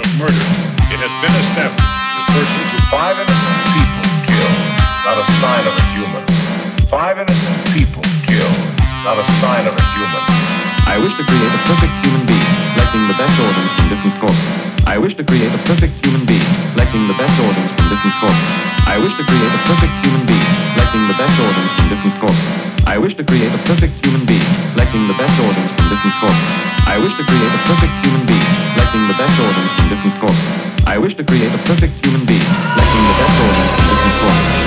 of murder. It has been established that who Five innocent people killed, not a sign of a human. Five innocent people killed, not a sign of a human. I wish to create a perfect human being, selecting the best organs from different corpses. I wish to create a perfect human being, selecting the best organs from different corpses. I wish to create a perfect human being, selecting the best organs from different corpses. I wish to create a perfect human being, selecting the best organs from different corpses. I wish to create a perfect human being, selecting the best organs from different corpses. I wish to create a perfect human being, selecting the best organs from different corpses.